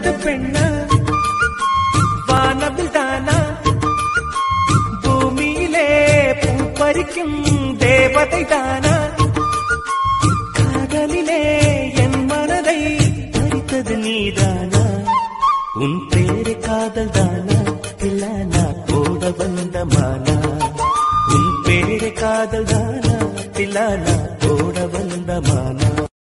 பெண்ணா? வானவில் தானா? பூமியிலே பூ பறிக்கும் தேவதை தானா? காதலிலே என் மனதை பறித்தது நீதானா? உன் பேரு காதல் தானா? இல்ல நான் போட வந்த மானா உன் பேரு காதல் தானா? இல்ல நான் போட வந்த மானா